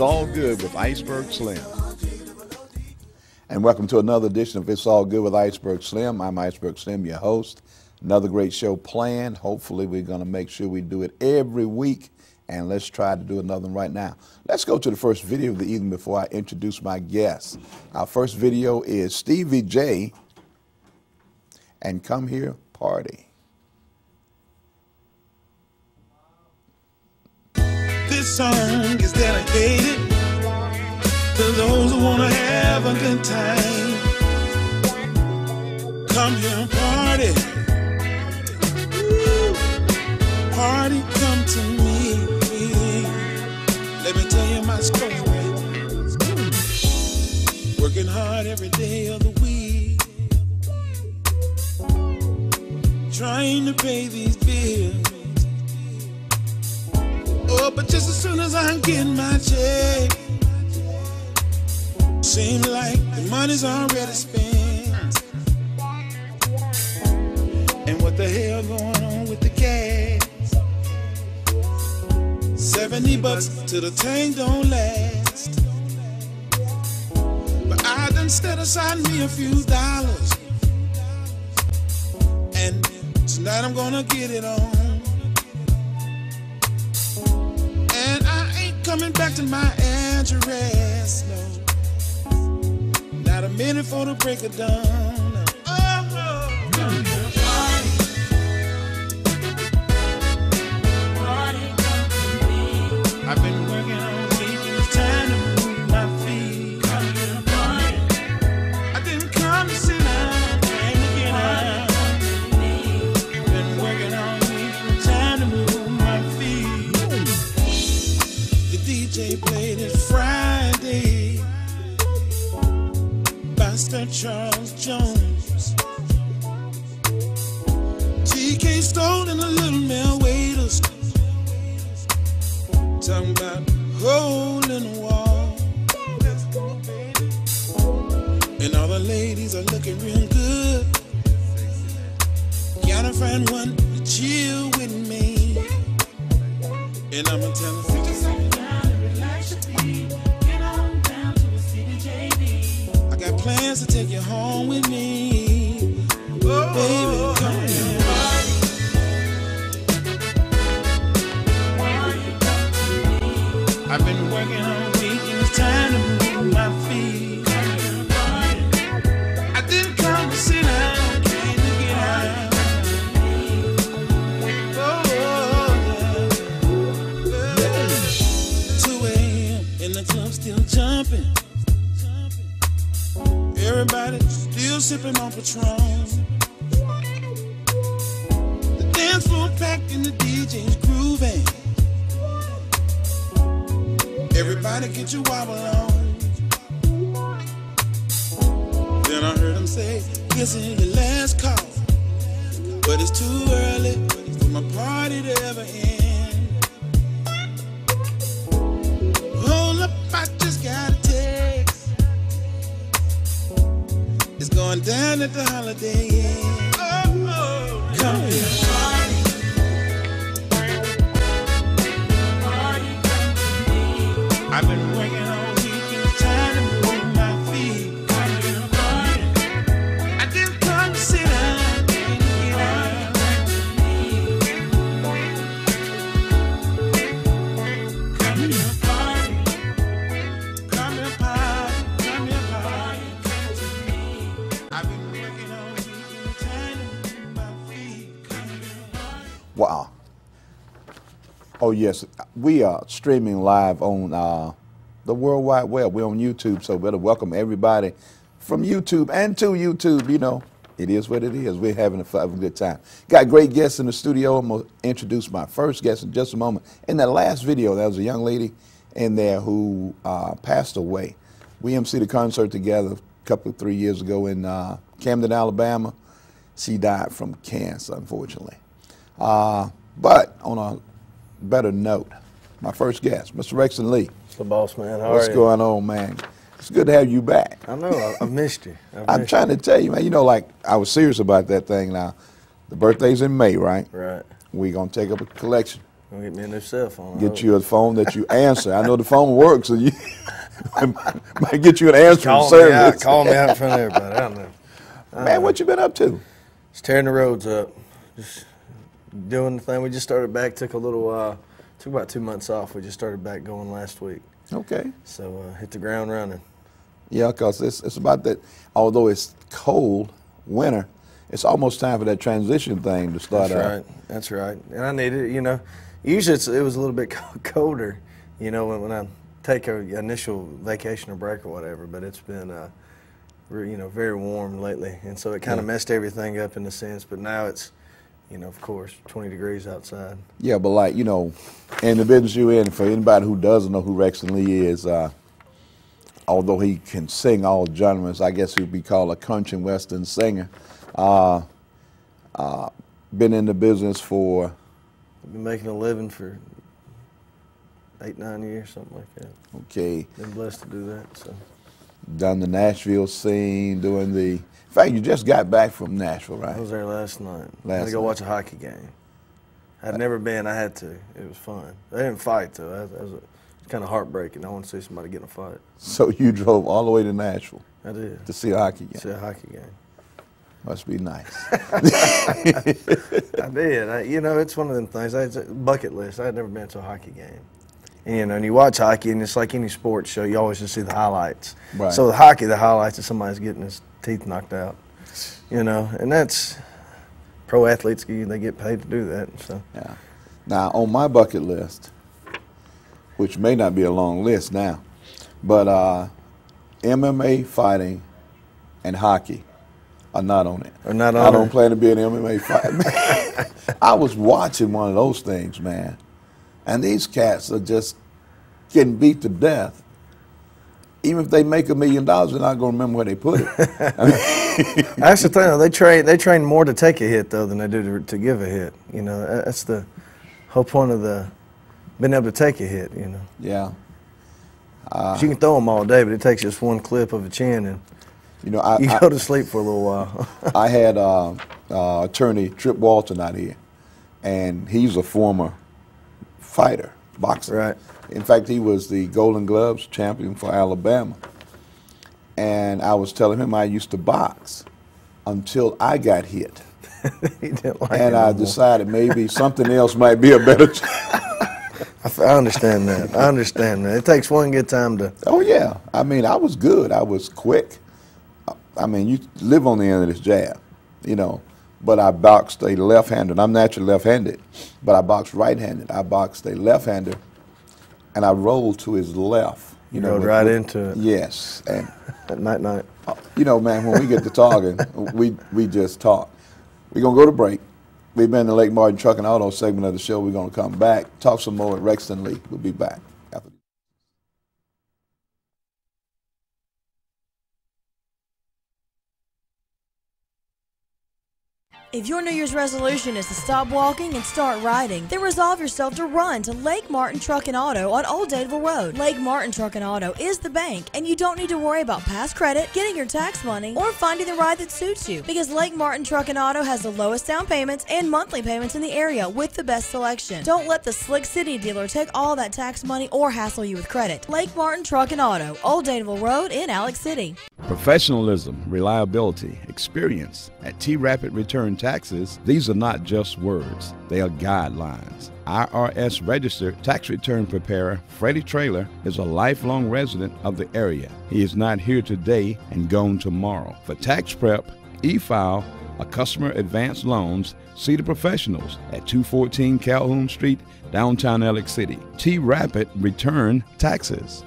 It's All Good with Iceberg Slim. And welcome to another edition of It's All Good with Iceberg Slim. I'm Iceberg Slim, your host. Another great show planned. Hopefully, we're going to make sure we do it every week. And let's try to do another one right now. Let's go to the first video of the evening before I introduce my guests. Our first video is Stevie J and Come Here Party. This song is dedicated to those who want to have a good time. Come here and party. Woo. Party, come to me. Let me tell you my story. Working hard every day of the week. Trying to pay these bills. Oh, but just as soon as I get my check, seem like the money's already spent. And what the hell going on with the gas? 70 bucks to the tank don't last. But I done set aside me a few dollars. And tonight I'm gonna get it on. Coming back to my address, no. Not a minute for the break of dawn. no. Oh, no. Come here, party. I've been Charles Jones. Sipping on Patron. The dance floor packed and the DJ's grooving. Everybody get your wobble on. Then I heard him say, this is your last call. But it's too early for my party to ever end. Going down at the Holiday Inn. Oh, oh, come here. Oh, yes. We are streaming live on uh, the World Wide Web. We're on YouTube, so better welcome everybody from YouTube and to YouTube. You know, it is what it is. We're having a, a good time. Got great guests in the studio. I'm going to introduce my first guest in just a moment. In that last video, there was a young lady in there who uh, passed away. We emceed a concert together a couple, three years ago in uh, Camden, Alabama. She died from cancer, unfortunately. Uh, but on a better note, my first guest, Mr. Rexton Lee. The boss man. How What's going on, man? It's good to have you back. I know. I, I missed you. I I'm missed trying to tell you, man. You know, like I was serious about that thing. Now, the birthday's in May, right? Right. We're gonna take up a collection Gonna get me a new cell phone. Get hope. you a phone that you answer. I know the phone works, so you might get you an answering call me out. service. Call me out in front of everybody. I don't know. Man, what you been up to? Just tearing the roads up. Just doing the thing. We just started back. Took a little while. Took about two months off. We just started back going last week. Okay. So uh, hit the ground running. Yeah, because it's, it's about that. Although it's cold, winter, it's almost time for that transition thing to start That's out. right. That's right. And I needed, it. You know, usually it's, it was a little bit colder. You know, when, when I take a initial vacation or break or whatever. But it's been, uh, you know, very warm lately, and so it kind of Yeah. messed everything up in a sense. But now it's, you know, of course, 20 degrees outside. Yeah, but like you know, in the business you're in, for anybody who doesn't know who Rexton Lee is, uh, although he can sing all genres, I guess he'd be called a country and western singer. Uh, uh, been in the business for I've been making a living for eight, nine years, something like that. okay, Been blessed to do that. So done the Nashville scene, doing the. In fact, you just got back from Nashville, right? I was there last night. I had to go night. watch a hockey game. I'd never been. I had to. It was fun. They didn't fight though. That, that was a, kind of heartbreaking. I want to see somebody get in a fight. So you drove all the way to Nashville I did. to see a hockey game. See a hockey game. Must be nice. I did. I, you know, it's one of them things. I, it's a bucket list. I had never been to a hockey game. And, you know, and you watch hockey, and it's like any sports show. You always just see the highlights. Right. So the hockey, the highlights is somebody's getting his teeth knocked out. You know, and that's pro athletes. They get paid to do that. So Yeah. Now, on my bucket list, which may not be a long list now, but uh, MMA fighting and hockey are not on it. Are not on. I don't it? plan to be an MMA fighter. I was watching one of those things, man, and these cats are just getting beat to death. Even if they make a million dollars, they're not going to remember where they put it. that's the thing. Though. They train. They train more to take a hit though than they do to, to give a hit. You know, that's the whole point of the being able to take a hit. You know. yeah. 'Cause you can throw them all day, but it takes just one clip of a chin and You know, I, you I- go to sleep for a little while. I had uh, uh, attorney Tripp Walton out here, and he's a former fighter, boxer. Right. In fact, he was the Golden Gloves champion for Alabama. And I was telling him I used to box until I got hit. he didn't like and I decided maybe something else might be a better. Ch- I, understand that. I understand that. It takes one good time to. oh, yeah. I mean, I was good. I was quick. I mean, you live on the end of this jab, you know. But I boxed a left-handed. I'm naturally left-handed, but I boxed right-handed. I boxed a left-hander, and I rolled to his left. You rode right into it. Yes, and At night, night. uh, you know, man, when we get to talking, we we just talk. We're gonna go to break. We've been in the Lake Martin Truck and Auto segment of the show. We're gonna come back, talk some more with Rexton Lee. We'll be back after. If your New Year's resolution is to stop walking and start riding, then resolve yourself to run to Lake Martin Truck and Auto on Old Dadeville Road. Lake Martin Truck and Auto is the bank, and you don't need to worry about past credit, getting your tax money, or finding the ride that suits you because Lake Martin Truck and Auto has the lowest down payments and monthly payments in the area with the best selection. Don't let the Slick City dealer take all that tax money or hassle you with credit. Lake Martin Truck and Auto, Old Dadeville Road in Alex City. Professionalism, reliability, experience. At T Rapid Return Taxes, these are not just words, they are guidelines. IRS registered tax return preparer Freddie Trailer is a lifelong resident of the area. He is not here today and gone tomorrow. For tax prep, e file, or customer advance loans, see the professionals at 214 Calhoun Street, downtown Alex City. T Rapid Return Taxes.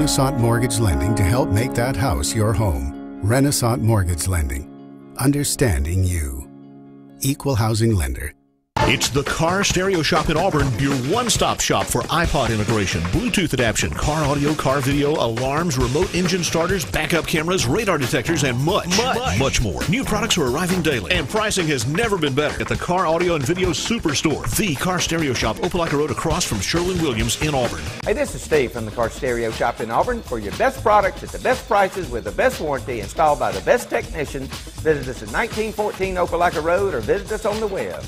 Renaissance Mortgage Lending to help make that house your home. Renaissance Mortgage Lending. Understanding you. Equal housing lender. It's the Car Stereo Shop in Auburn, your one stop shop for iPod integration, Bluetooth adaptation, car audio, car video, alarms, remote engine starters, backup cameras, radar detectors, and much, much, much more. New products are arriving daily, and pricing has never been better at the Car Audio and Video Superstore, the Car Stereo Shop, Opelika Road across from Sherwin Williams in Auburn. Hey, this is Steve from the Car Stereo Shop in Auburn. For your best products at the best prices with the best warranty installed by the best technicians, visit us at 1914 Opelika Road or visit us on the web.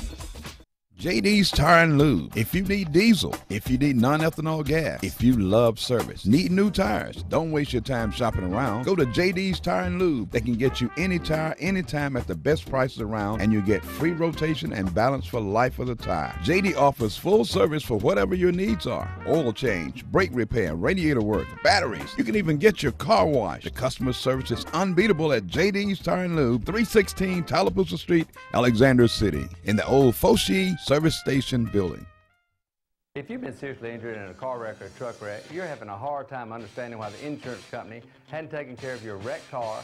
JD's Tire and Lube. If you need diesel, if you need non-ethanol gas, if you love service, need new tires, don't waste your time shopping around. Go to JD's Tire and Lube. They can get you any tire, anytime at the best prices around, and you get free rotation and balance for life of the tire. JD offers full service for whatever your needs are. Oil change, brake repair, radiator work, batteries. You can even get your car washed. The customer service is unbeatable at JD's Tire and Lube, 316 Tallapoosa Street, Alexander City, in the old Foshi Service Station building. If you've been seriously injured in a car wreck or a truck wreck, you're having a hard time understanding why the insurance company hadn't taken care of your wrecked car,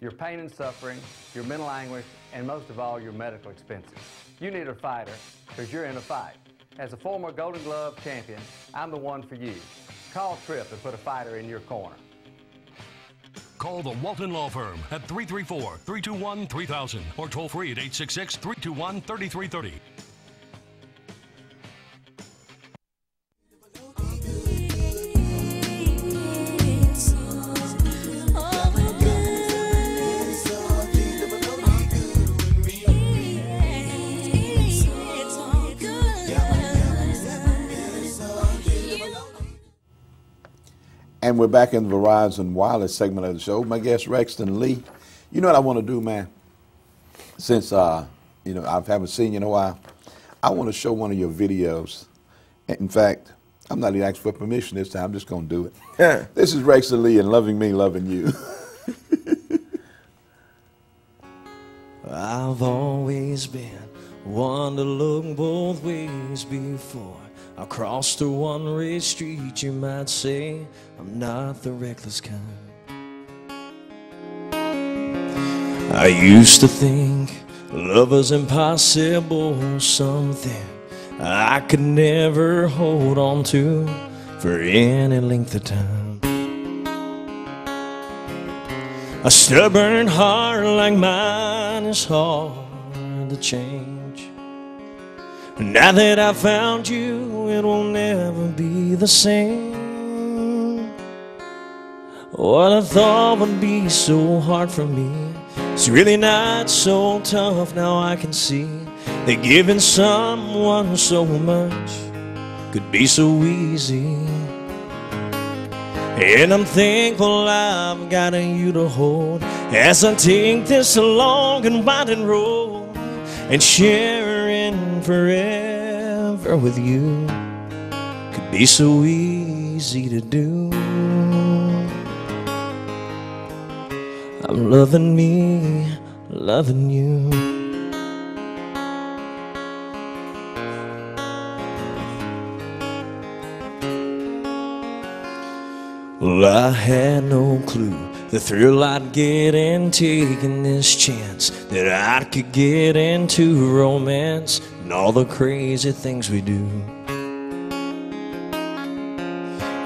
your pain and suffering, your mental anguish, and most of all, your medical expenses. You need a fighter because you're in a fight. As a former Golden Glove champion, I'm the one for you. Call Tripp and put a fighter in your corner. Call the Walton Law Firm at 334 321 3000 or toll free at 866 321 3330. And we're back in the Verizon Wireless segment of the show. My guest Rexton Lee. You know what I want to do, man? Since uh, you know I haven't seen you in a while, I want to show one of your videos. In fact, I'm not even asking for permission this time. I'm just going to do it. this is Rexton Lee and loving me, loving you. I've always been one to look both ways before I cross the one-way street. You might say I'm not the reckless kind. I used to think love was impossible, something I could never hold on to for any length of time. A stubborn heart like mine is hard to change. Now that I found you, it will never be the same. What I thought would be so hard for me it's really not so tough. Now I can see that giving someone so much could be so easy. And I'm thankful I've got you to hold as I take this long and winding road and forever with you could be so easy to do. I'm loving me, loving you. Well, I had no clue the thrill I'd get in taking this chance that I could get into romance and all the crazy things we do.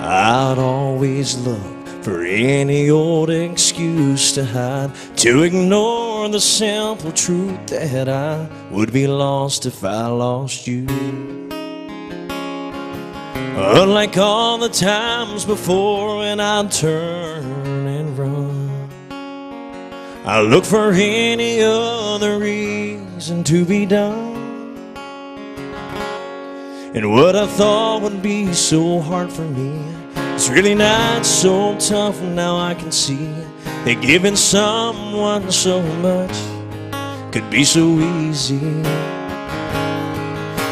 I'd always look for any old excuse to hide, to ignore the simple truth that I would be lost if I lost you. Unlike all the times before when I'd turn I look for any other reason to be done. And what I thought would be so hard for me it's really not so tough now I can see that giving someone so much could be so easy.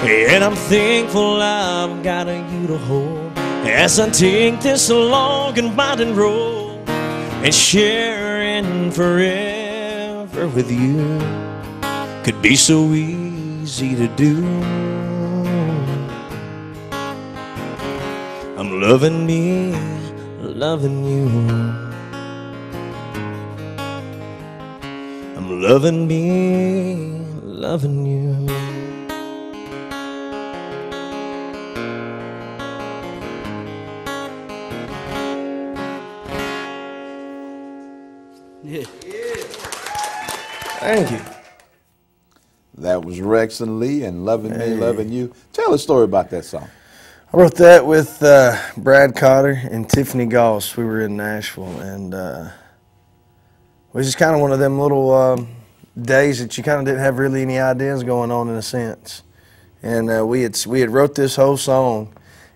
And I'm thankful I've got you to hold as I take this long and winding road and forever with you could be so easy to do. I'm loving me, loving you. I'm loving me, loving you. Thank you. That was Rexton Lee and Loving Me, Loving You. Tell a story about that song. I wrote that with uh, Brad Cotter and Tiffany Goss. We were in Nashville, and uh, it was just kind of one of them little um, days that you kind of didn't have really any ideas going on in a sense. And uh, we had we had wrote this whole song,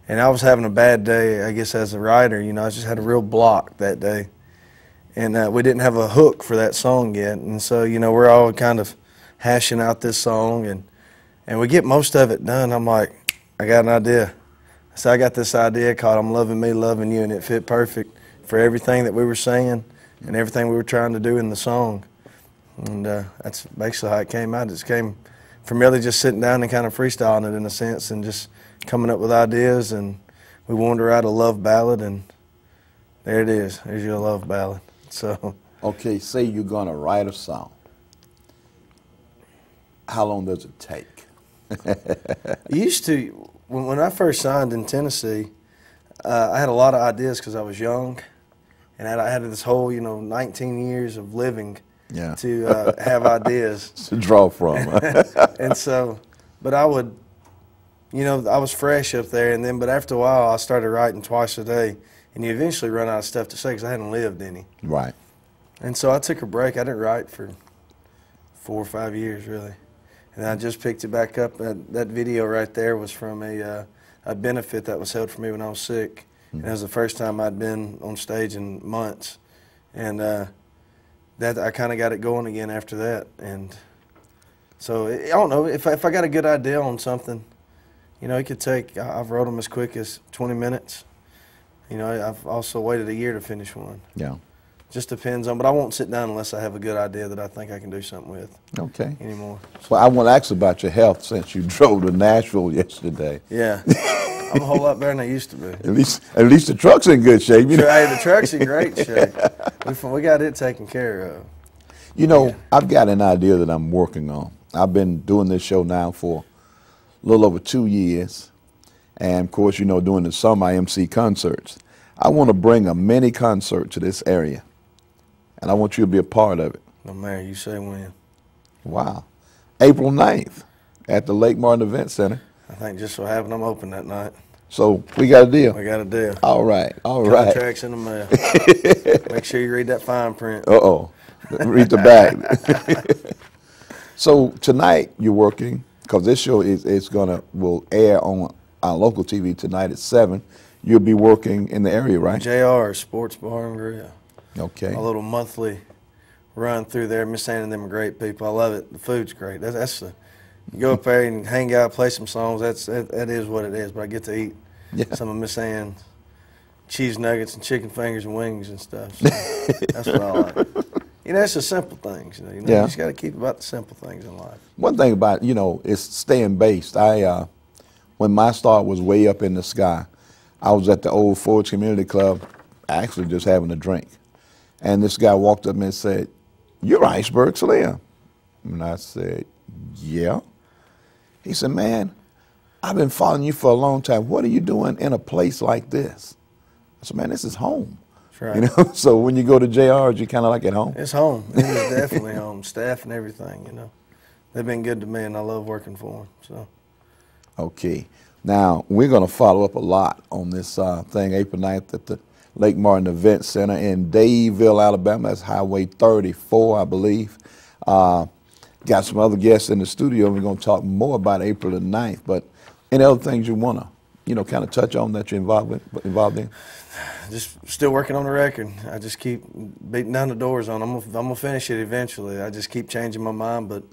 and I was having a bad day, I guess, as a writer. You know, I just had a real block that day, and uh, we didn't have a hook for that song yet. And so, you know, we're all kind of hashing out this song, and and we get most of it done. I'm like, I got an idea. So I got this idea called "I'm Loving Me, Loving You," and it fit perfect for everything that we were saying and everything we were trying to do in the song. And uh, that's basically how it came out. It just came from really just sitting down and kind of freestyling it in a sense, and just coming up with ideas. And we wanted to write a love ballad, and there it is. There's your love ballad. So Okay, say you're going to write a song. How long does it take? I used to when, when I first signed in Tennessee, uh, I had a lot of ideas because I was young, and I had this whole you know 19 years of living Yeah. to uh, have ideas to draw from. and so, but I would, you know, I was fresh up there, and then but after a while, I started writing twice a day, and you eventually run out of stuff to say because I hadn't lived any. right. And so I took a break. I didn't write for four or five years, really. And I just picked it back up. That, that video right there was from a, uh, a benefit that was held for me when I was sick. And it was the first time I'd been on stage in months. And uh, that I kind of got it going again after that. And so I don't know if I, if I got a good idea on something, you know, it could take. I've wrote them as quick as 20 minutes. You know, I've also waited a year to finish one. Yeah. Just depends on, but I won't sit down unless I have a good idea that I think I can do something with Okay. anymore. Well, I want to ask about your health since you drove to Nashville yesterday. Yeah, I'm a whole lot better than I used to be. At least, at least the truck's in good shape. You know, Hey, the truck's in great shape. We, we got it taken care of. you know I've got an idea that I'm working on. I've been doing this show now for a little over two years, and of course, you know, during the summer I MC concerts. I want to bring a mini concert to this area, and I want you to be a part of it. No matter you say when. Wow. April 9th at the Lake Martin Event Center. I think just so happened I'm open that night. So we got a deal. We got a deal. All right. All right. Contracts in the mail. Make sure you read that fine print. Uh oh. Read the back. so tonight you're working because this show is is gonna will air on our local TV tonight at seven. You'll be working in the area, right? JR Sports Bar and Grill. Okay. A little monthly run through there. Miss Ann and them are great people. I love it. The food's great. That's, that's the, you go up there and hang out, play some songs. That's that, that is what it is. But I get to eat Yeah. some of Miss Ann's cheese nuggets and chicken fingers and wings and stuff. So that's what I like. You know, it's the simple things. You know, you, know, Yeah. you just got to keep about the simple things in life. One thing about you know is staying based. I uh, when my start was way up in the sky, I was at the old Forge Community Club, actually just having a drink, and this guy walked up and said, "You're Iceberg Slim," and I said, "Yeah." He said, "Man, I've been following you for a long time. What are you doing in a place like this?" I said, "Man, this is home." Right. You know, so when you go to JR's, you kind of like at home. It's home. It is definitely home. Staff and everything. You know, they've been good to me, and I love working for them. So. Okay. Now, we're going to follow up a lot on this uh, thing April 9th at the Lake Martin Event Center in Dadeville, Alabama. That's Highway 34, I believe. Uh, got some other guests in the studio, and we're going to talk more about April the 9th. But any other things you want to, you know, kind of touch on that you're involved, with, involved in? just still working on the record. I just keep beating down the doors on. I'm gonna, I'm gonna finish it eventually. I just keep changing my mind, but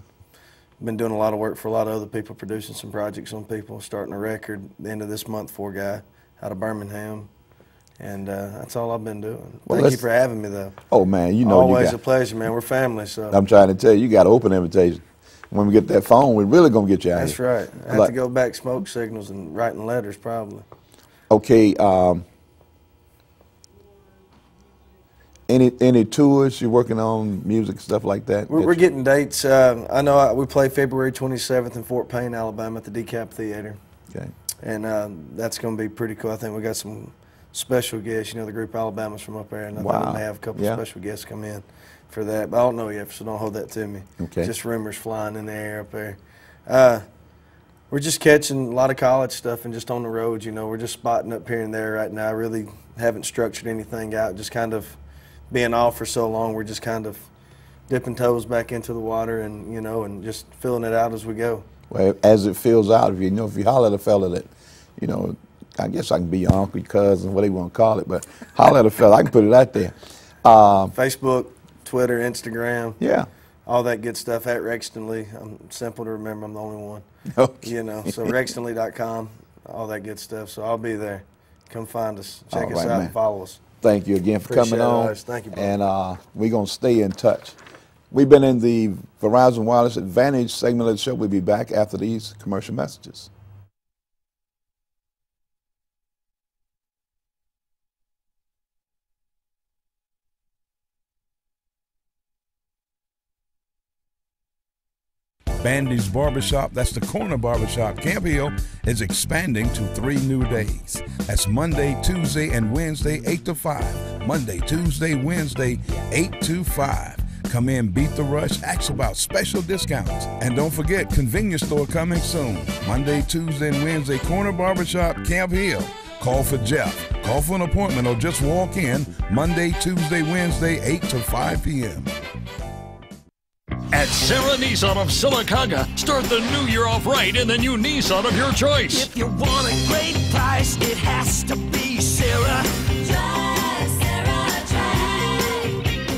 been doing a lot of work for a lot of other people, producing some projects on people. Starting a record the end of this month for a guy out of Birmingham, and uh, that's all I've been doing. Well, Thank you for having me, though. Oh, man, you know Always you got, a pleasure, man. We're family, so I'm trying to tell you, you got an open invitation. When we get that phone, we're really going to get you out that's here. right. I have Like- to go back smoke signals and writing letters, probably. Okay. Um, any any tours you're working on, music stuff like that? We're, we're getting dates. Uh, I know I, we play February 27th in Fort Payne, Alabama, at the DeKalb Theater. Okay. and uh, that's going to be pretty cool. I think we got some special guests. You know, the group Alabama's from up there, and I think Wow. we may have a couple Yeah. special guests come in for that. But I don't know yet, so don't hold that to me. Okay. Just rumors flying in the air up there. Uh, we're just catching a lot of college stuff and just on the road. You know, we're just spotting up here and there right now. i Really haven't structured anything out. Just kind of being off for so long, we're just kind of dipping toes back into the water and you know, and just filling it out as we go. Well, as it fills out, if you know, if you holler at a fella that, you know, I guess I can be your uncle, your cousin, what they want to call it, but holler at a fella, I can put it out there. Um, Facebook, Twitter, Instagram. Yeah. All that good stuff at Rexton Lee. I'm simple to remember. I'm the only one. Okay. You know, so rextonlee.com, all that good stuff. So I'll be there. Come find us. Check All us right, out man. and follow us. Thank you again for Appreciate coming on. Alex. Thank you, brother. And uh, we're going to stay in touch. We've been in the Verizon Wireless Advantage segment of the show. We'll be back after these commercial messages. Bandy's Barbershop, that's the corner barbershop, Camp Hill, is expanding to three new days. That's Monday, Tuesday, and Wednesday, 8 to 5. Monday, Tuesday, Wednesday, 8 to 5. Come in, beat the rush, ask about special discounts. And don't forget, convenience store coming soon. Monday, Tuesday, and Wednesday, corner barbershop, Camp Hill. Call for Jeff. Call for an appointment or just walk in Monday, Tuesday, Wednesday, 8 to 5 p.m. At Serra Nissan of Sylacauga, start the new year off right in the new Nissan of your choice. If you want a great price, it has to be Serra.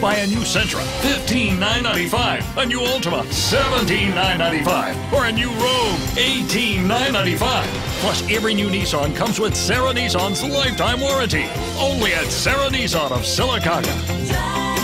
Buy a new Sentra, 15,995. A new Altima, 17,995. Or a new Rogue, 18,995. Plus, every new Nissan comes with Serra Nissan's lifetime warranty. Only at Serra Nissan of Sylacauga.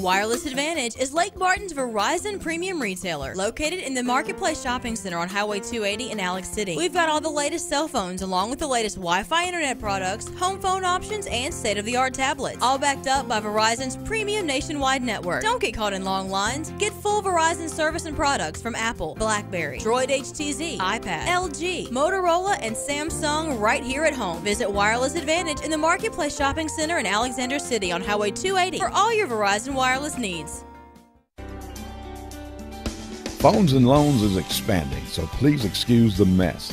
Wireless Advantage is Lake Martin's Verizon premium retailer, located in the Marketplace Shopping Center on Highway 280 in Alex City. We've got all the latest cell phones, along with the latest Wi-Fi internet products, home phone options, and state-of-the-art tablets, all backed up by Verizon's premium nationwide network. Don't get caught in long lines. Get full Verizon service and products from Apple, BlackBerry, Droid HTC, iPad, LG, Motorola, and Samsung right here at home. Visit Wireless Advantage in the Marketplace Shopping Center in Alexander City on Highway 280 for all your Verizon wireless needs. Phones and Loans is expanding, so please excuse the mess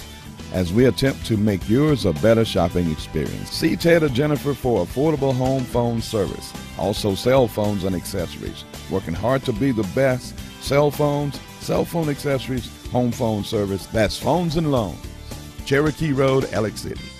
as we attempt to make yours a better shopping experience. See Ted or Jennifer for affordable home phone service, also cell phones and accessories. Working hard to be the best cell phones, cell phone accessories, home phone service. That's Phones and Loans. Cherokee Road, Alex City.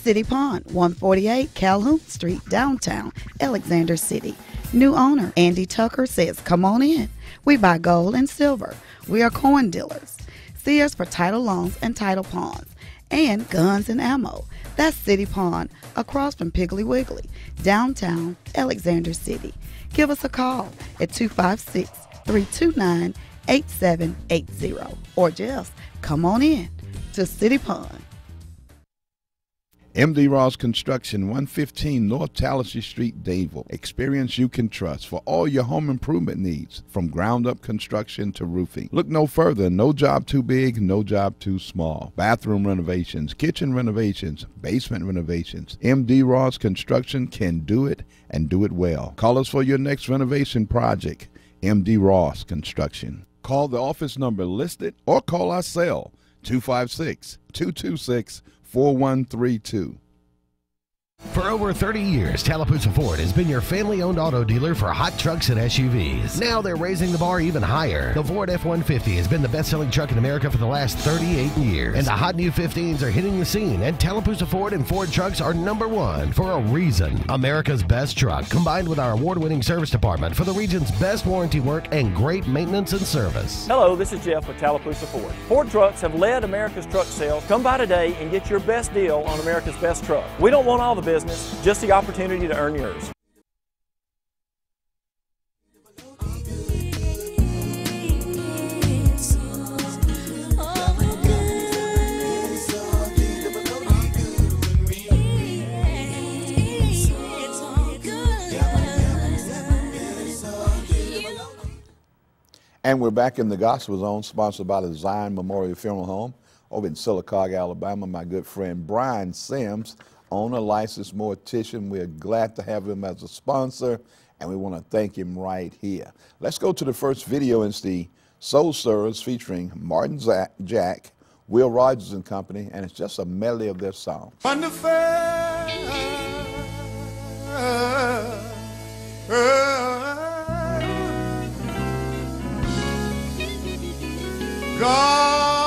City Pawn, 148 Calhoun Street, downtown, Alexander City. New owner Andy Tucker says, Come on in. We buy gold and silver. We are coin dealers. See us for title loans and title pawns and guns and ammo. That's City Pawn, across from Piggly Wiggly, downtown, Alexander City. Give us a call at 256 329 8780 or just come on in to City Pawn. MD Ross Construction, 115 North Tallahassee Street, Danville. Experience you can trust for all your home improvement needs, from ground up construction to roofing. Look no further. No job too big, no job too small. Bathroom renovations, kitchen renovations, basement renovations. MD Ross Construction can do it and do it well. Call us for your next renovation project. MD Ross Construction. Call the office number listed or call our cell 256 226 4132. For over 30 years, Tallapoosa Ford has been your family owned auto dealer for hot trucks and SUVs. Now they're raising the bar even higher. The Ford F 150 has been the best selling truck in America for the last 38 years. And the hot new 15s are hitting the scene, and Tallapoosa Ford and Ford trucks are number one for a reason. America's best truck, combined with our award winning service department for the region's best warranty work and great maintenance and service. Hello, this is Jeff with Tallapoosa Ford. Ford trucks have led America's truck sales. Come by today and get your best deal on America's best truck. We don't want all the business, just the opportunity to earn yours. And we're back in the Gospel Zone, sponsored by the Zion Memorial Funeral Home over in Sylacauga, Alabama. My good friend Brian Sims, owner, licensed mortician. We're glad to have him as a sponsor, and we want to thank him right here. Let's go to the first video. It's the Soul Stirrers featuring Martin Zack, Jack, Will Rogers and Company, and it's just a medley of their songs. Wonderful. God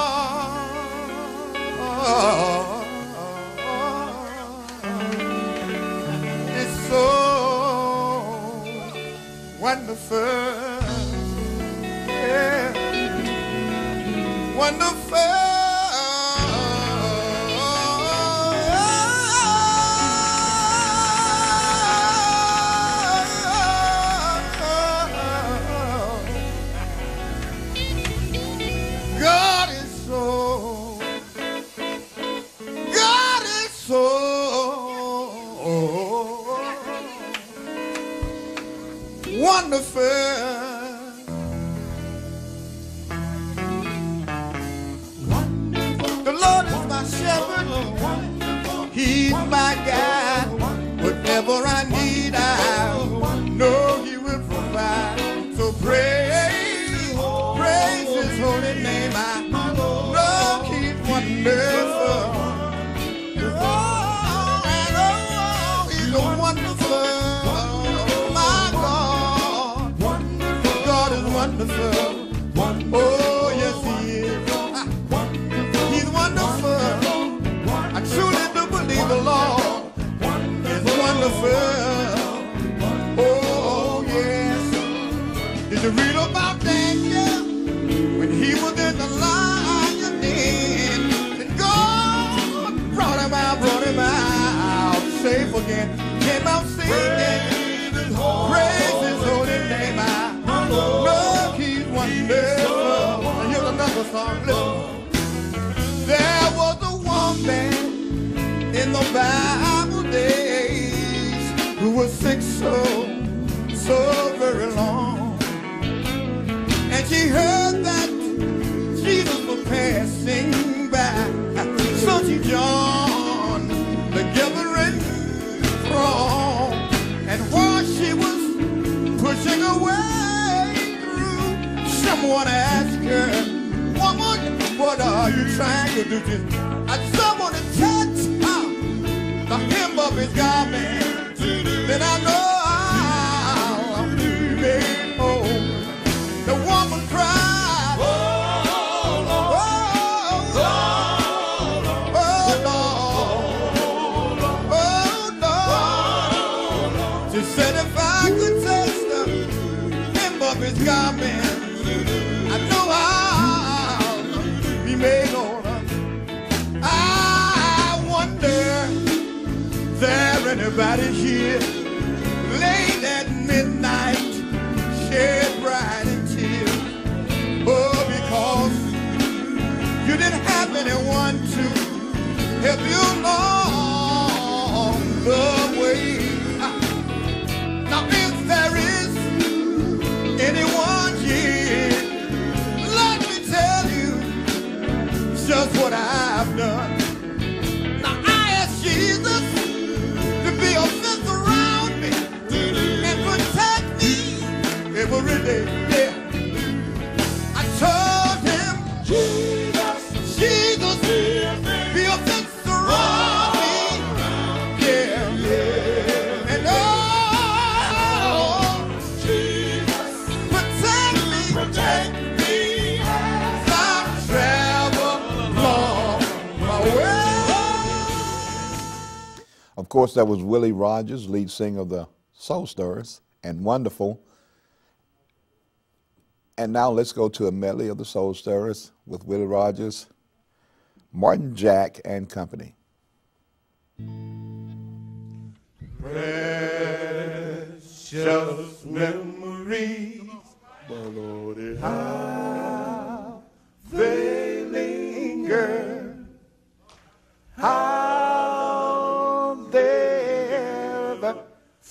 wonderful. Yeah. Wonderful. Wonderful. The Lord is my shepherd, He's my guide. Whatever I need, in the Bible days who was sick so, so very long. And she heard that Jesus was passing by. So she joined the gathering throng. And while she was pushing away through, someone asked her, Woman, what are you trying to do? Of his garment. Then I know I'll be made whole. The woman cried, Oh, Lord, oh, Lord, oh, Lord. oh, Lord. She said if I could touch the hem of his garment, I know I'll be made whole. Anybody here late at midnight shed bright and tears? Oh, because you didn't have anyone to help you along the course, that was Willie Rogers, lead singer of the Soul Stirrers, and wonderful. And now let's go to a medley of the Soul Stirrers with Willie Rogers, Martin Jack, and company. Precious memories, Lord, how they linger, how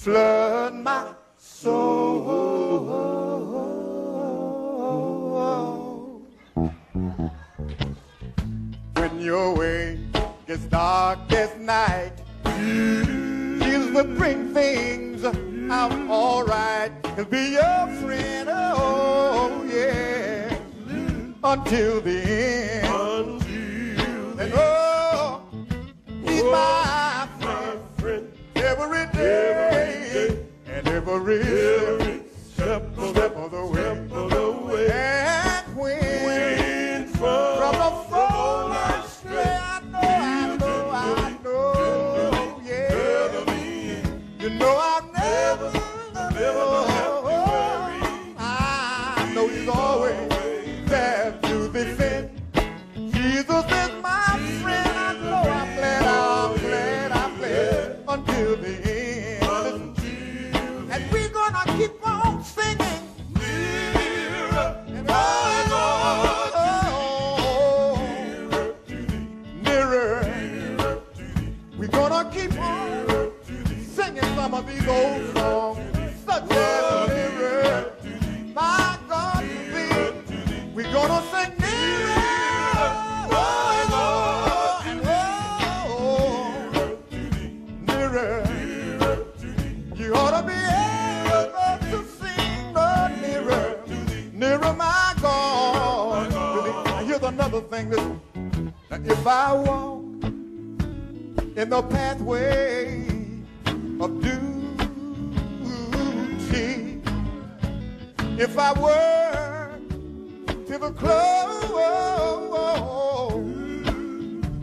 flood my soul. When your way gets dark as night. Jesus will bring things out all right. He'll be your friend, oh yeah, until the end. And oh, he's my friend every day every step step of the way. And when from if I walk in the pathway of duty, if I work till the close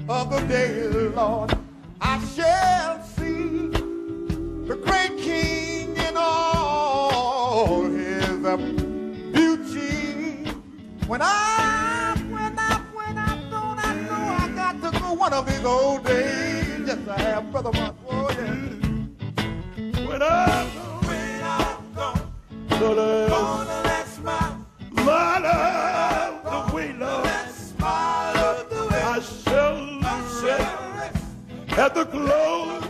of the day, Lord, I shall see the great King in all his beauty. When I, of these old days Yes, I have brother Mark. Oh yeah. When I'm, when I'm gone, gonna let smile, smile of the way, Lord. Smile of the way. I shall, rest at the close,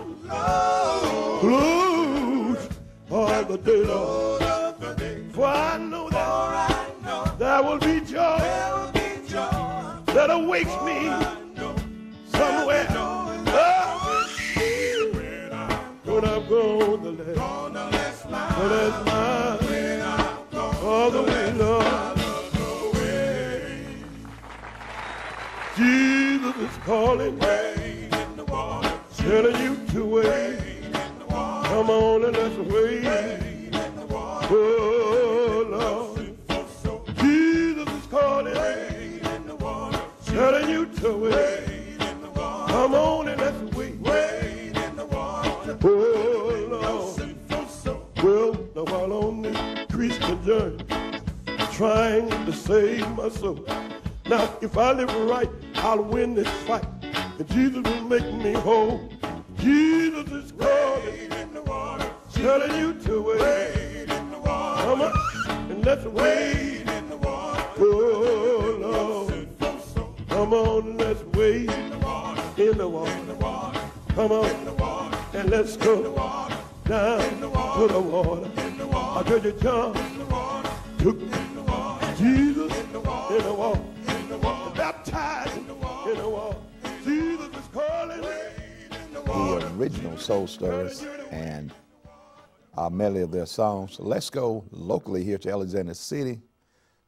close of the day, Lord. For I know that there will be joy that awakes me the way. Jesus is calling, telling you to wait. Come on and let's wait. Oh, Lord. Jesus is calling, telling you to wait. Come on this Christian journey, trying to save my soul. Now, if I live right, I'll win this fight, and Jesus will make me whole. Jesus is calling, in the water. telling you to wait. Come on, and let's wait. In the water. Oh, Lord. Come on, let's wait in the water. Come on, and oh, let's go down to the water. I tell you, John took Jesus in the water, baptized in the water. The original Soul Stirrers and our medley of their songs. So let's go locally here to Alexander City,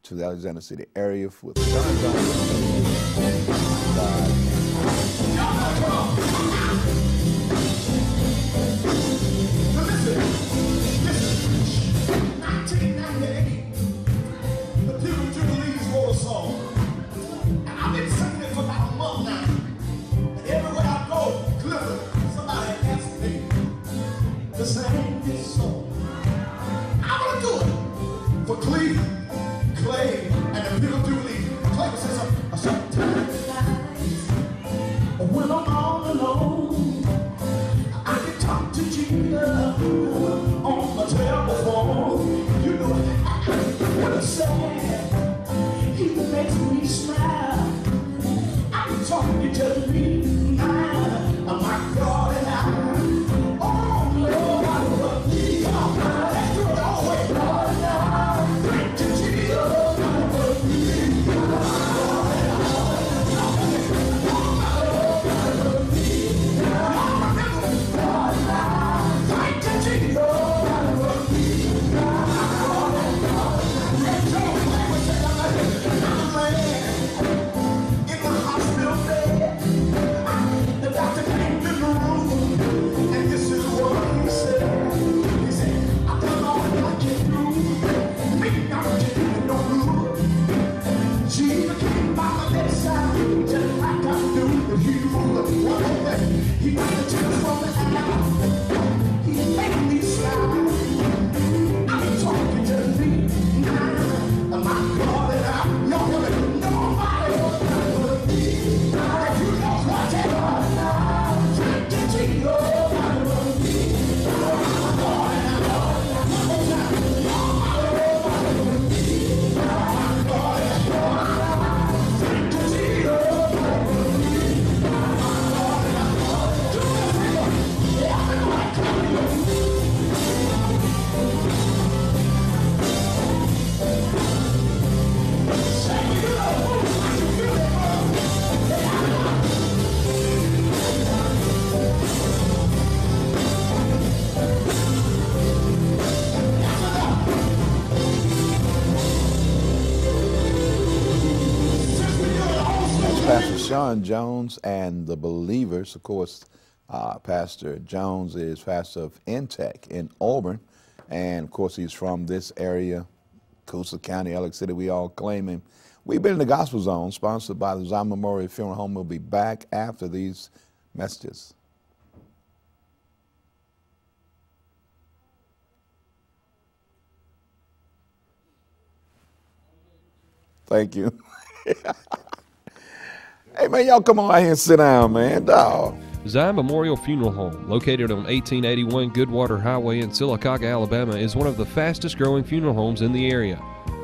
to the Alexander City area with John Johnson. Can Sean Jones and the believers. Of course, uh, Pastor Jones is pastor of Intech in Auburn. And of course, he's from this area, Coosa County, Alex City. We all claim him. We've been in the Gospel Zone, sponsored by the Zion Memorial Funeral Home. We'll be back after these messages. Thank you. hey, man, y'all come on out here and sit down, man. Dog. Zion Memorial Funeral Home, located on 1881 Goodwater Highway in Sylacauga, Alabama, is one of the fastest growing funeral homes in the area.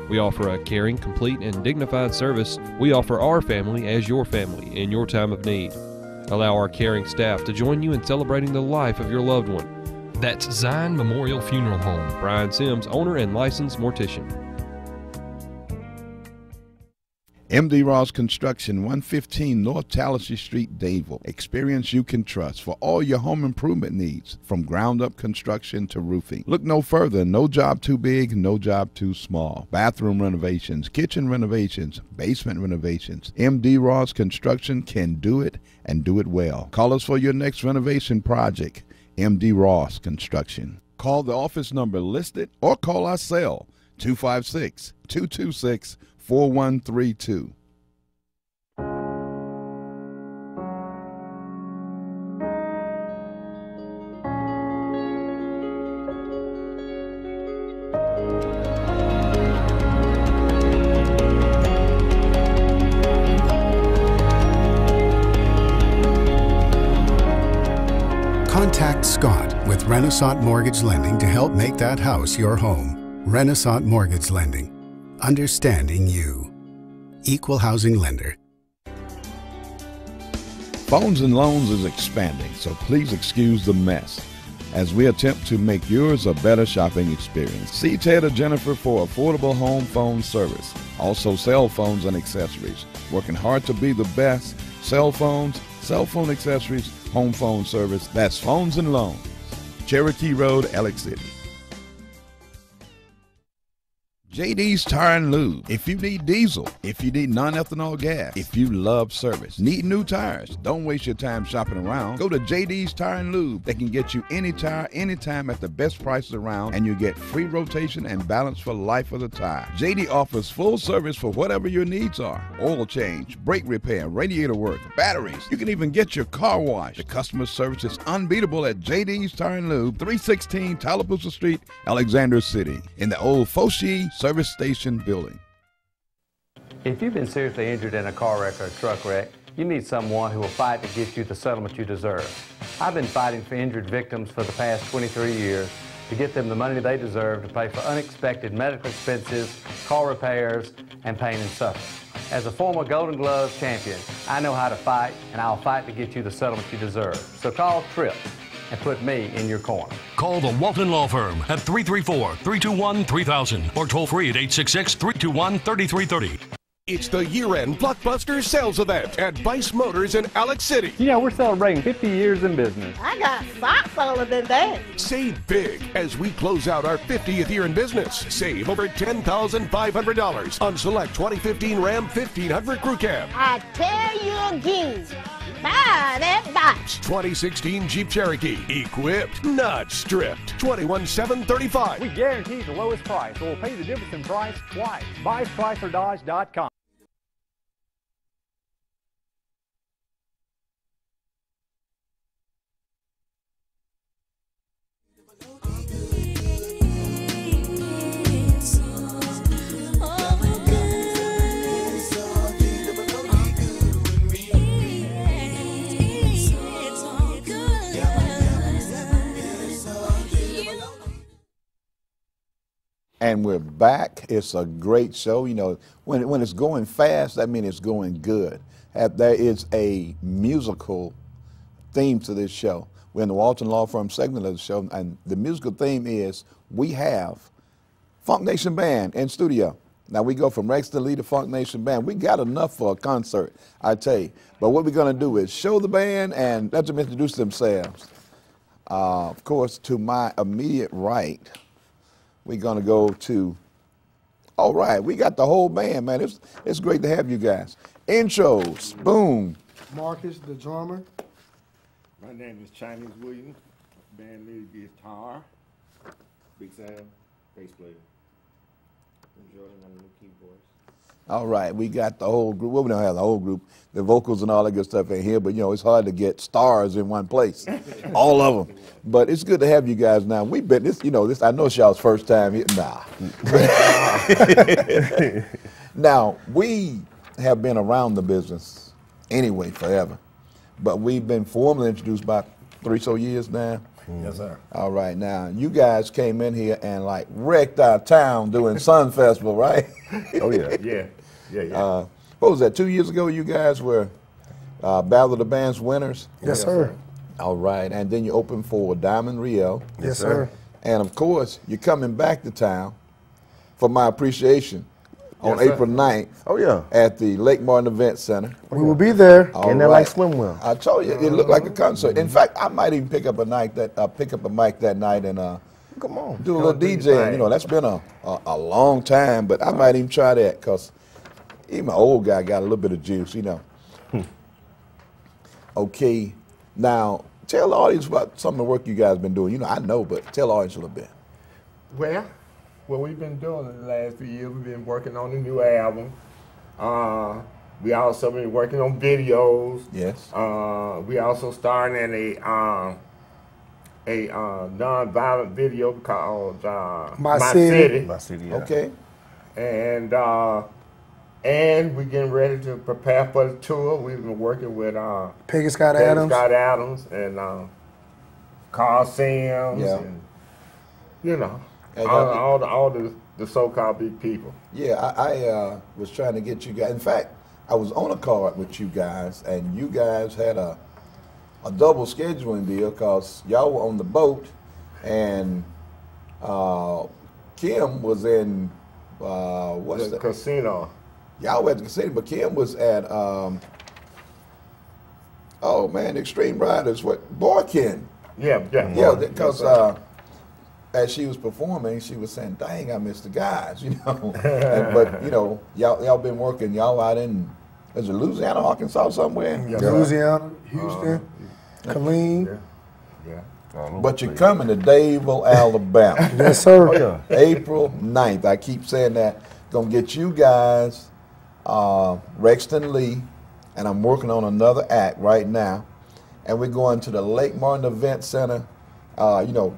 We offer a caring, complete, and dignified service. We offer our family as your family in your time of need. Allow our caring staff to join you in celebrating the life of your loved one. That's Zion Memorial Funeral Home. Brian Sims, owner and licensed mortician. MD Ross Construction, 115 North Tallassee Street, Dadeville. Experience you can trust for all your home improvement needs, from ground up construction to roofing. Look no further. No job too big, no job too small. Bathroom renovations, kitchen renovations, basement renovations. MD Ross Construction can do it and do it well. Call us for your next renovation project. MD Ross Construction. Call the office number listed or call our cell 256 226 4132. Contact Scott with Renaissance Mortgage Lending to help make that house your home. Renaissance Mortgage Lending. Understanding you. Equal housing lender. Phones and Loans is expanding, so please excuse the mess as we attempt to make yours a better shopping experience. See Ted or Jennifer for affordable home phone service. Also, cell phones and accessories. Working hard to be the best. Cell phones, cell phone accessories, home phone service. That's Phones and Loans. Cherokee Road, Alex City. JD's Tire and Lube. If you need diesel, if you need non-ethanol gas, if you love service, need new tires, don't waste your time shopping around. Go to JD's Tire and Lube. They can get you any tire, anytime at the best prices around, and you get free rotation and balance for life of the tire. JD offers full service for whatever your needs are. Oil change, brake repair, radiator work, batteries. You can even get your car washed. The customer service is unbeatable at JD's Tire and Lube, 316 Tallapoosa Street, Alexander City, in the old Foshee Service Station building. If you've been seriously injured in a car wreck or a truck wreck, you need someone who will fight to get you the settlement you deserve. I've been fighting for injured victims for the past 23 years to get them the money they deserve to pay for unexpected medical expenses, car repairs, and pain and suffering. As a former Golden Gloves champion, I know how to fight, and I'll fight to get you the settlement you deserve. So call Tripp and put me in your corner. Call the Walton Law Firm at 334 321 3000 or toll free at 866 321 3330. It's the year-end Blockbuster sales event at Vice Motors in Alex City. Yeah, we're celebrating 50 years in business. I got socks older than that. Save big as we close out our 50th year in business. Save over $10,500 on select 2015 Ram 1500 Crew Cab. I tell you again, buy that Dodge. 2016 Jeep Cherokee. Equipped, not stripped. 21735. We guarantee the lowest price, or we'll pay the difference in price twice. BuyChryslerDodge.com. And we're back. It's a great show. You know, when, when it's going fast, that means it's going good. There is a musical theme to this show. We're in the Walton Law Firm segment of the show, and the musical theme is we have Funk Nation Band in studio. Now we go from Rexton Lee to Funk Nation Band. We got enough for a concert, I tell you. But what we're going to do is show the band and let them introduce themselves. Uh, of course, to my immediate right, we're going to go to. All right, we got the whole band, man. It's it's great to have you guys. Intros, boom. Marcus, the drummer. My name is Chinese Williams. Band lead guitar. Big Sam, bass player. And Jordan on the keyboards. All right, we got the whole group. Well, we don't have the whole group, the vocals and all that good stuff in here, but you know, it's hard to get stars in one place, all of them. But it's good to have you guys now. We've been this, you know, this. I know it's y'all's first time here. Nah. now we have been around the business anyway forever, but we've been formally introduced about three so years now. Hmm. Yes, sir. All right, now you guys came in here and like wrecked our town doing Sun Festival, right? Oh, yeah. Yeah. Yeah, yeah. Uh, what was that? Two years ago, you guys were uh, Battle of the Bands winners. Yes, sir. All right, and then you opened for Diamond Rio. Yes, sir. And of course, you're coming back to town for my appreciation on Yes, sir. April 9th. Oh, yeah. At the Lake Martin Event Center. We will be there. All And they're like right. swim well. I told you, it looked like a concert. In fact, I might even pick up a night that uh, pick up a mic that night and uh, Come on. do a little do DJing. You know, that's been a, a, a long time, but I might even try that because even my old guy got a little bit of juice, you know. okay, now tell the audience about some of the work you guys have been doing. You know, I know, but tell the audience a little bit. Well, what we've been doing in the last few years, we've been working on a new album. Uh, we also been working on videos. Yes. Uh, we also starring in a uh, a uh, non-violent video called uh, My City. My City. yeah. Okay. And uh, and we're getting ready to prepare for the tour. We've been working with uh, Peggy Scott Peggy Adams. Scott Adams and uh, Carl Sims Yeah. and you know all, all the all the, the so-called big people. Yeah, I, I uh, was trying to get you guys. In fact, I was on a card with you guys, and you guys had a a double scheduling deal because y'all were on the boat, and uh, Kim was in uh, what's The the casino. Y'all were at the casino, but Kim was at um, oh man, Extreme Riders. What Borkin? Yeah, yeah, yeah. Because yes, uh, as she was performing, she was saying, "Dang, I missed the guys," you know. And- but you know, y'all y'all been working. Y'all out in is it Louisiana, Arkansas, somewhere? Louisiana, Houston, Killeen. Yeah. But you're coming to Dadeville, Alabama. Yes, sir. Oh, yeah. April 9th. I keep saying that. Gonna get you guys, uh, Rexton Lee, and I'm working on another act right now. And we're going to the Lake Martin Event Center. Uh, you know,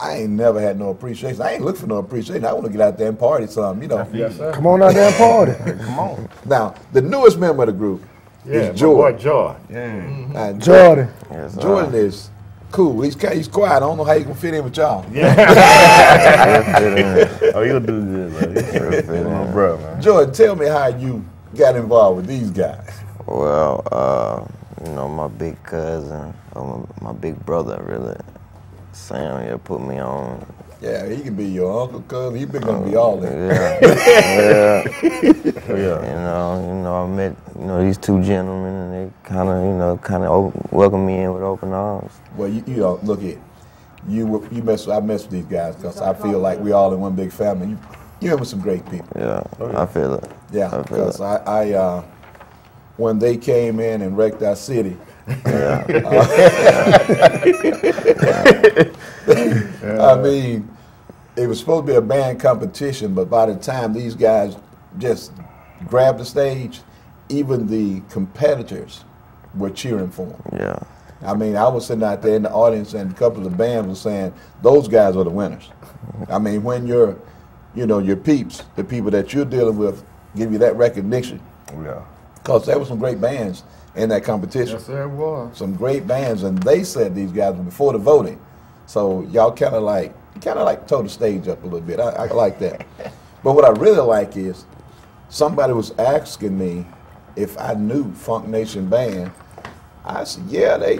I ain't never had no appreciation. I ain't looking for no appreciation. I want to get out there and party some, you know. Yes, sir. Come on out there and party. Come on. Now, the newest member of the group Yeah, is Jordan. boy Jordan. Yeah. And Jordan. Yes, sir. Jordan is cool. He's he's quiet. I don't know how he can fit in with y'all. Yeah. oh, you'll do good, man. My brother, man. Jordan, tell me how you got involved with these guys. Well, uh, you know, my big cousin, or my, my big brother, really, Sam, yeah, put me on. Yeah, he can be your uncle, cousin. He been gonna be all that. Yeah, yeah. You know, you know, I met you know these two gentlemen, and they kind of, you know, kind of welcomed me in with open arms. Well, you, you know, look at you. You mess. I mess with these guys because I feel like we all in one big family. You, you're with some great people. Yeah, I feel it. Yeah, because it. I, I uh, when they came in and wrecked our city. Yeah. uh, I mean, it was supposed to be a band competition, but by the time these guys just grabbed the stage, even the competitors were cheering for them. Yeah. I mean, I was sitting out there in the audience, and a couple of the bands were saying, "Those guys are the winners." I mean, when your, you know, your peeps, the people that you're dealing with, give you that recognition. Oh, yeah. Because there were some great bands in that competition. Yes, sir, it was. Some great bands, and they said these guys were before the voting. So y'all kind of like kind of like toe the stage up a little bit. I, I like that. But what I really like is somebody was asking me if I knew Funk Nation Band. I said, yeah, they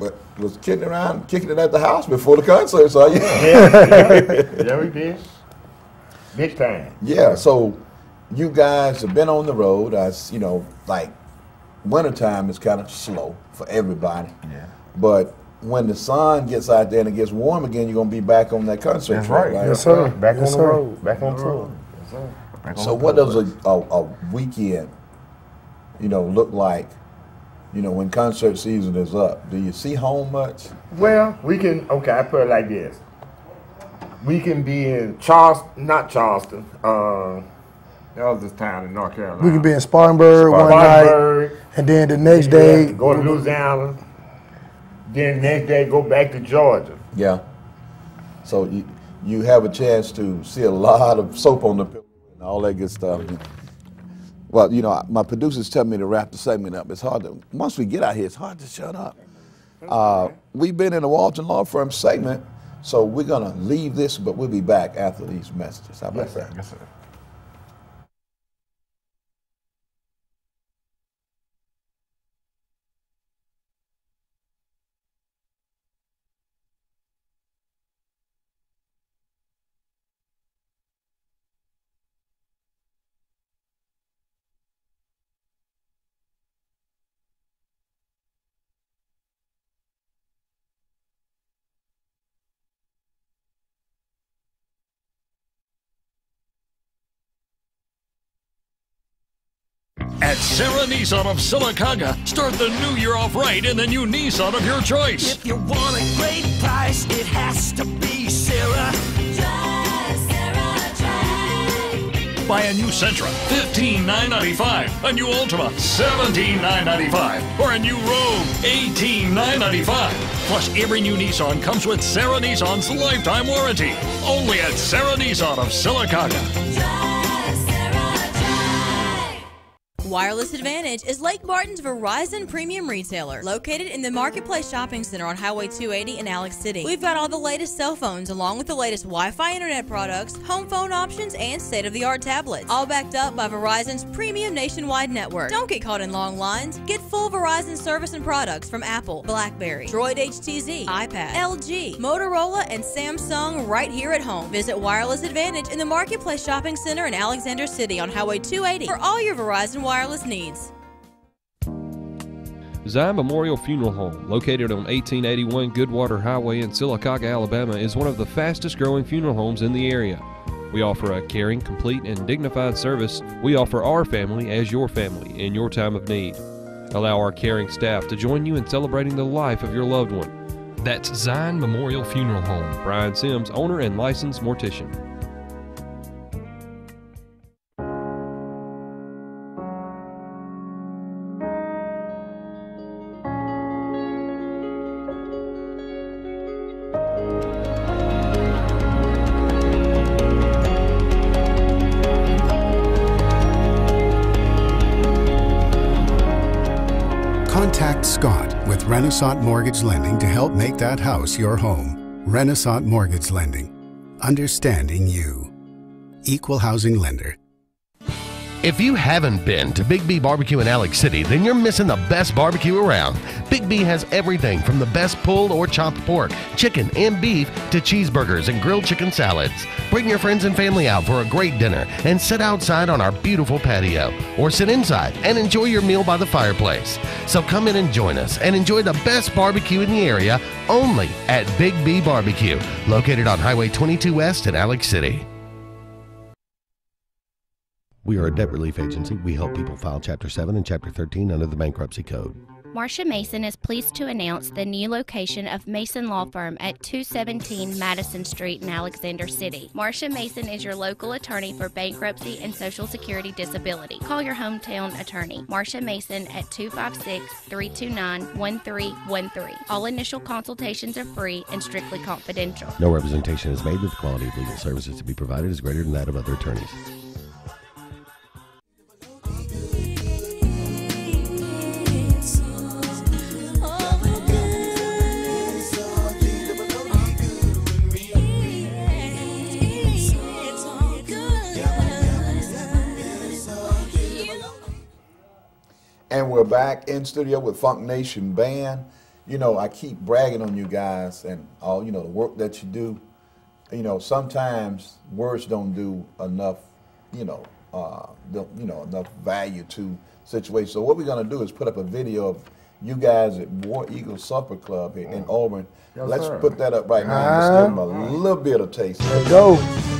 but was kidding around, kicking it at the house before the concert. So yeah, yeah, we did. Big time. Yeah, so you guys have been on the road. I, s- you know, like wintertime is kind of slow for everybody. Yeah. But when the sun gets out there and it gets warm again, you're gonna be back on that concert That's track, right. Yes, sir. Back on the road. Back on the tour. Yes, sir. On So what does a, a, a weekend, you know, look like? You know, when concert season is up, do you see home much? Well, we can. Okay, I put it like this. We can be in Charleston, not Charleston. Uh, that was this town in North Carolina. We can be in Spartanburg, one Spartanburg. night, and then the next day go to Louisiana. Then next day go back to Georgia. Yeah. So you you have a chance to see a lot of soap on the pillow and all that good stuff. Well, you know, my producers tell me to wrap the segment up. It's hard to once we get out here, it's hard to shut up. Uh, we've been in the Walton Law Firm segment, so we're gonna leave this, but we'll be back after these messages. How about Yes, sir. that? Yes, sir. At Serra Nissan of Sylacauga, start the new year off right in the new Nissan of your choice. If you want a great price, it has to be Serra. Buy a new Sentra, 15,995. A new Altima, 17,995. Or a new Rogue, 18,995. Plus, every new Nissan comes with Serra Nissan's lifetime warranty. Only at Serra Nissan of Sylacauga. Wireless Advantage is Lake Martin's Verizon premium retailer located in the Marketplace Shopping Center on Highway 280 in Alex City. We've got all the latest cell phones along with the latest Wi-Fi internet products, home phone options, and state-of-the-art tablets, all backed up by Verizon's premium nationwide network. Don't get caught in long lines. Get full Verizon service and products from Apple, BlackBerry, Droid HTC, iPad, LG, Motorola, and Samsung right here at home. Visit Wireless Advantage in the Marketplace Shopping Center in Alexander City on Highway 280 for all your Verizon wireless needs. Zion Memorial Funeral Home, located on 1881 Goodwater Highway in Sylacauga, Alabama, is one of the fastest growing funeral homes in the area. We offer a caring, complete, and dignified service. We offer our family as your family in your time of need. Allow our caring staff to join you in celebrating the life of your loved one. That's Zion Memorial Funeral Home. Brian Sims, owner and licensed mortician. Renaissance Mortgage Lending to help make that house your home. Renaissance Mortgage Lending. Understanding you. Equal housing lender. If you haven't been to Big B Barbecue in Alex City, then you're missing the best barbecue around. Big B has everything from the best pulled or chopped pork, chicken, and beef to cheeseburgers and grilled chicken salads. Bring your friends and family out for a great dinner and sit outside on our beautiful patio or sit inside and enjoy your meal by the fireplace. So come in and join us and enjoy the best barbecue in the area only at Big B Barbecue, located on Highway 22 West in Alex City. We are a debt relief agency. We help people file Chapter 7 and Chapter 13 under the Bankruptcy Code. Marcia Mason is pleased to announce the new location of Mason Law Firm at 217 Madison Street in Alexander City. Marcia Mason is your local attorney for bankruptcy and Social Security disability. Call your hometown attorney, Marcia Mason, at 256 329 1313. All initial consultations are free and strictly confidential. No representation is made that the quality of legal services to be provided is greater than that of other attorneys. We're back in studio with Funk Nation Band. You know, I keep bragging on you guys and all, you know, the work that you do. You know, sometimes words don't do enough, you know, uh, don't, you know, enough value to situations. So what we're gonna do is put up a video of you guys at War Eagle Supper Club here in Auburn. Yes, Let's sir. put that up right now. and Just give them a Uh-huh. little bit of taste. Let's go.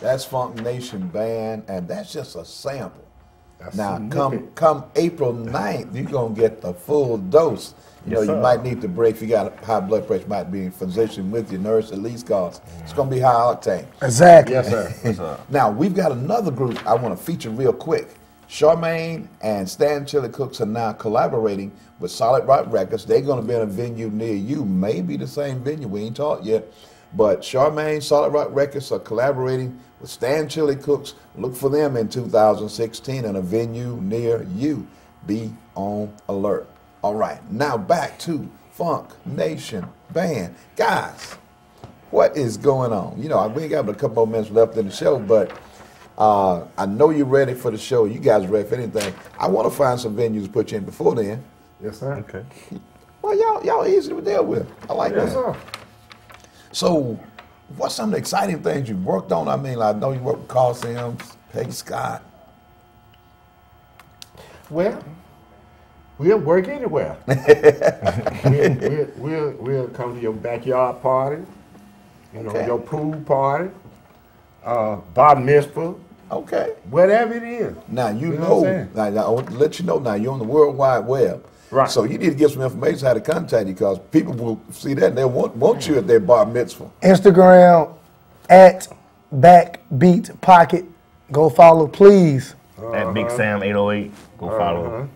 That's Funk Nation Band, and that's just a sample. That's now, come come April 9th, you're going to get the full dose. You know, Yes, you sir. might need to break. If you got high blood pressure, might be in physician with your nurse at least, cause it's going to be high octane. Exactly. Yes, sir. Yes, sir. now we've got another group I want to feature real quick. Charmaine and Stan Chili Cooks are now collaborating with Solid Rock Records. They're going to be in a venue near you, maybe the same venue. We ain't talked yet, but Charmaine, Solid Rock Records are collaborating with Stan Chili Cooks. Look for them in 2016 in a venue near you. Be on alert. All right, now back to Funk Nation Band, guys what is going on? You know, we ain't got but a couple more minutes left in the show, but uh, I know you're ready for the show. You guys ready for anything? I want to find some venues to put you in before then. Yes, sir. Okay. Well, y'all y'all easy to deal with. I like Yes, that. sir. So, what's some of the exciting things you've worked on? I mean, I know you worked with Carl Sims, Peggy Scott. Well, We'll work anywhere. we'll, we'll, we'll, we'll come to your backyard party, you know, Okay. your pool party, uh, bar mitzvah. Okay. Whatever it is. Now you, You know know, now, now, I want to let you know now you're on the World Wide Web. Right. So you need to get some information how to contact you because people will see that and they want want you at their bar mitzvah. Instagram at Backbeat Pocket. Go follow, please. Uh-huh. At Big Sam 808. Go follow.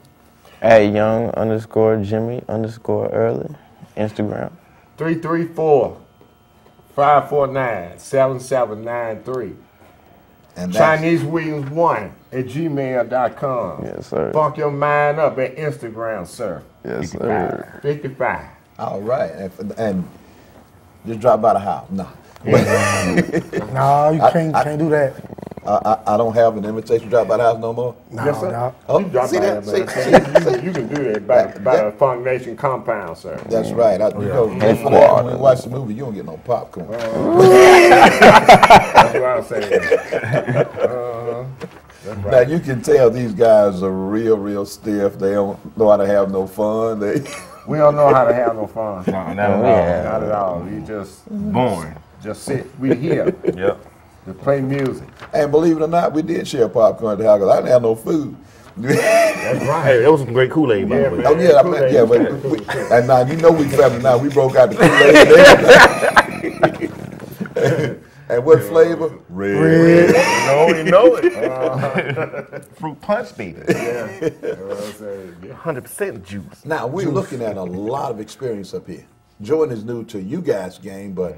At young underscore Jimmy underscore early. Instagram. 334 549 7793. And Chinese Williams 1 at gmail.com. Yes, sir. Bunk your mind up at Instagram, sir. Yes, 55. sir. 55. All right, and, and just drop by the house. No. No, you can't, can't do that. I, I, I don't have an invitation to drop by the house no more. No, yes, sir. no. Oh, you drop see by that? there, See- see- you, you can do that by, by the Funk Nation compound, sir. That's right. I, you know, Yeah. for that, when we watch the movie, you don't get no popcorn. That's what I'm saying. Uh-huh. That's Now you can tell these guys are real, real stiff. They don't know how to have no fun. They We don't know how to have no fun. No, not at all. Not at all. We just Born. just sit. We here. Yep. To play music. and believe it or not, we did share popcorn at the house 'cause I didn't have no food. That's right. Hey, that was some great Kool-Aid, by the way. Oh yeah, I mean, yeah, but we, and now you know we family now. We broke out the Kool Aid and what flavor? Red. Red. You know, you know it. Uh-huh. Fruit punch, baby. Yeah. That's what I'm saying. Yeah. 100% juice. Now we're looking at a lot of experience up here. Jordan is new to you guys' game, but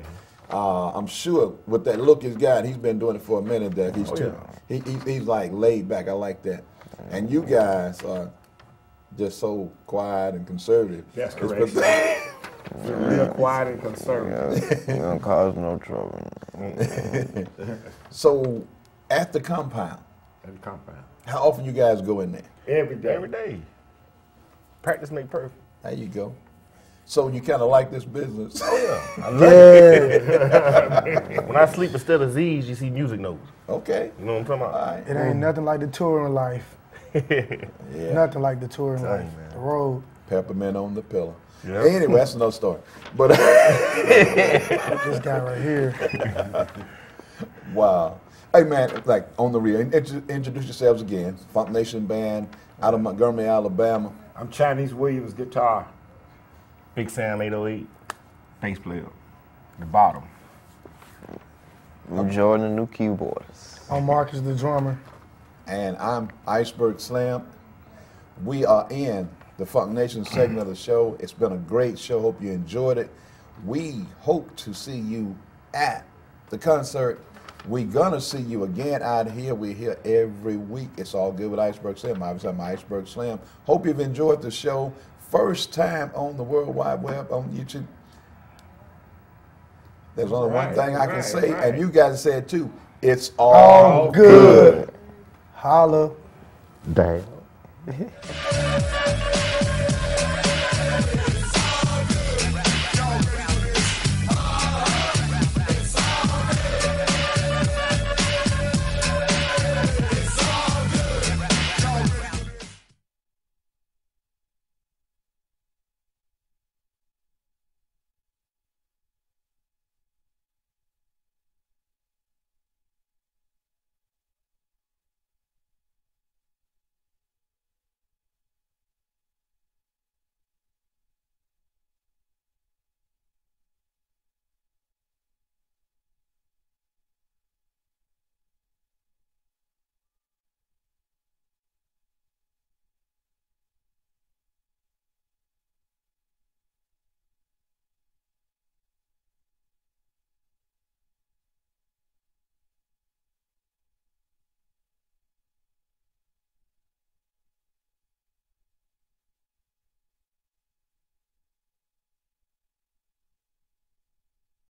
uh, I'm sure with that look he's got, he's been doing it for a minute. That he's Oh, too, he, he, he's like laid back. I like that. And you guys are just so quiet and conservative. That's It's correct. been- Real quiet and conservative. We don't cause no trouble. so at the compound, At the compound. how often you guys go in there? Every day. Every day. Practice make perfect. There you go. So you kind of like this business. Oh, yeah. I love Yeah. it. when I sleep instead of Z's, you see music notes. Okay. You know what I'm talking about? All right. It ain't nothing like the touring life. Yeah. Nothing like the touring Tell you, life. man. The road. Peppermint on the pillow. Yeah. Anyway, that's another story. But This guy right here. wow. Hey man, like on the real, introduce yourselves again. Funk Nation Band out of Montgomery, Alabama. I'm Chinese Williams guitar. Big Sam 808, bass player. The bottom. I'm Jordan, the new keyboardist. I'm Marcus the drummer. And I'm Iceberg Slim. We are in the Funk Nation segment of the show. It's been a great show. Hope you enjoyed it. We hope to see you at the concert. We're gonna see you again out here. We're here every week. It's all good with Iceberg Slim. Obviously, I'm Iceberg Slim. Hope you've enjoyed the show. First time on the World Wide Web on YouTube. There's only one thing I can right, say, right. and you guys said too. It's All all good. Holla. Damn.